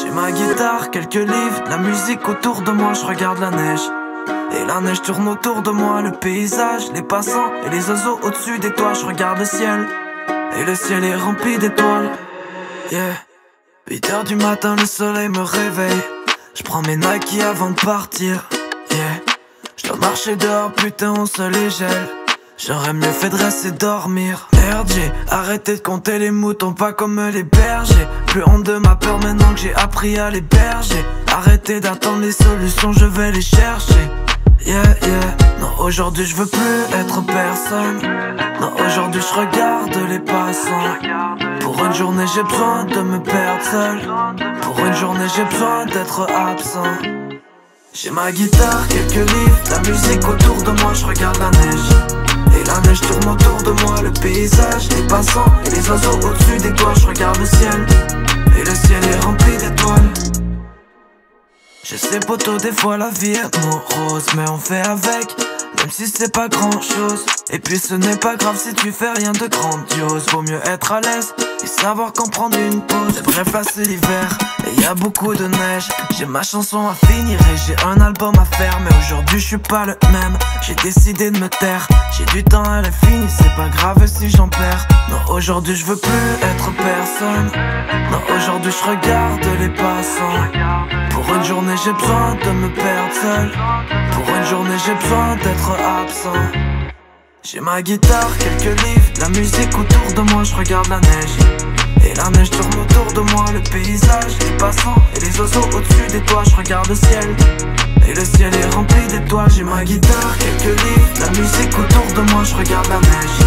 J'ai ma guitare, quelques livres, la musique autour de moi, je regarde la neige. Et la neige tourne autour de moi, le paysage, les passants et les oiseaux au-dessus des toits, je regarde le ciel. Et le ciel est rempli d'étoiles. Yeah. 8 heures du matin, le soleil me réveille. Je prends mes Nike avant de partir. Yeah. Je dois marcher dehors, putain, on se les gèle. J'aurais mieux fait de rester dormir. Merde, j'ai arrêté de compter les moutons, pas comme les bergers. Plus honte de ma peur maintenant que j'ai appris à les berger. Arrêtez d'attendre les solutions, je vais les chercher. Yeah, yeah. Non, aujourd'hui je veux plus être personne. Non, aujourd'hui je regarde les passants. Pour une journée j'ai besoin de me perdre seul. Pour une journée j'ai besoin d'être absent. J'ai ma guitare, quelques livres, la musique autour de moi, je regarde la neige. La neige tourne autour de moi, le paysage, les passants les oiseaux au-dessus des toits, je regarde le ciel. Et le ciel est rempli d'étoiles. Je sais poteau, des fois la vie est morose, mais on fait avec, même si c'est pas grand chose. Et puis ce n'est pas grave si tu fais rien de grandiose, vaut mieux être à l'aise et savoir quand prendre une pause. Bref, là c'est l'hiver et y a beaucoup de neige. J'ai ma chanson à finir et j'ai un album à faire, mais aujourd'hui je suis pas le même. J'ai décidé de me taire, j'ai du temps à la fin, c'est pas grave si j'en perds. Non, aujourd'hui je veux plus être personne. Non, aujourd'hui je regarde les passants. Pour une journée j'ai besoin de me perdre seul Pour une journée j'ai besoin d'être absent J'ai ma guitare, quelques livres, la musique autour de moi, je regarde la neige. Et la neige tourne autour de moi, le paysage, les passants et les oiseaux au-dessus des toits, je regarde le ciel. Et le ciel est rempli d'étoiles, j'ai ma guitare, quelques livres, la musique autour de moi, je regarde la neige.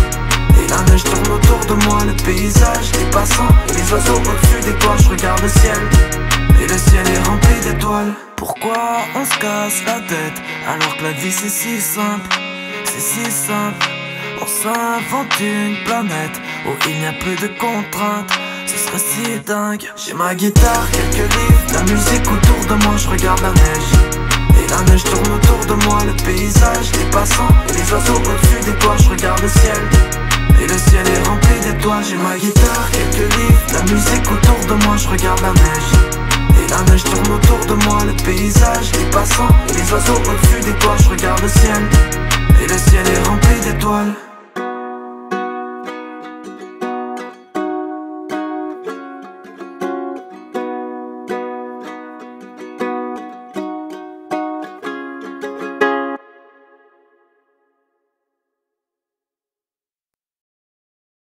Et la neige tourne autour de moi, le paysage, les passants et les oiseaux au-dessus des toits, je regarde le ciel. Et le ciel est rempli d'étoiles. Pourquoi on se casse la tête Alors que la vie c'est si simple? C'est si simple. On s'invente une planète Où il n'y a plus de contraintes. Ce serait si dingue. J'ai ma guitare, quelques livres La musique autour de moi, je regarde la neige. Et la neige tourne autour de moi Le paysage, les passants et les oiseaux au-dessus des toits Je regarde le ciel. Et le ciel est rempli d'étoiles, j'ai ma guitare, quelques livres La musique autour de moi, je regarde la neige. La neige tourne autour de moi, le paysage, les passants et les oiseaux au-dessus des toits, je regarde le ciel. Et le ciel est rempli d'étoiles.